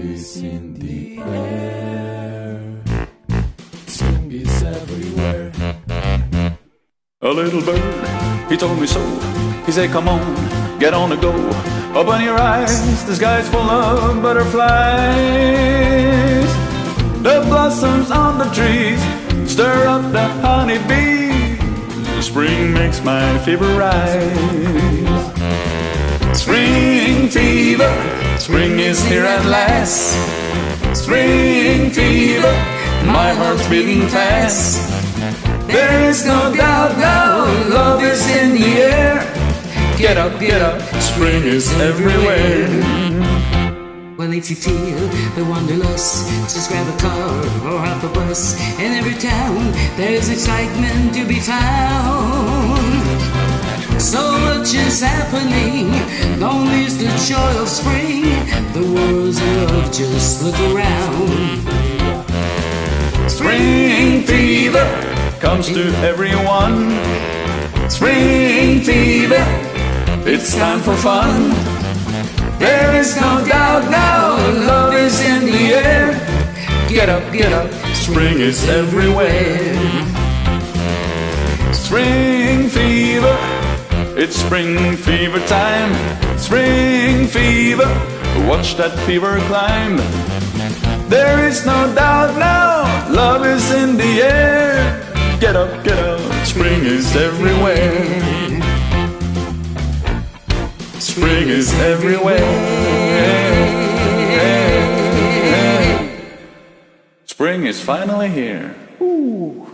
Is in the air. Is everywhere. A little bird, he told me so. He said, Come on, get on the go. Open your eyes, the sky's full of butterflies. The blossoms on the trees stir up the honeybee. Spring makes my fever rise. Spring fever, spring is here at last. Spring fever, my heart's beating fast. There is no doubt now, love is in the air. Get up, get up, spring is everywhere. Well, if you feel the wanderlust, just grab a car or hop a bus. In every town, there's excitement to be found. Is happening, miss the joy of spring. The world's in love, just look around. Spring fever comes to everyone. Spring fever, it's time for fun. There is no doubt now, love is in the air. Get up, get up, spring is everywhere. Spring it's spring fever time. Spring fever, watch that fever climb. There is no doubt now, love is in the air. Get up, get up, spring is everywhere. Spring is everywhere. Spring is finally here. Ooh.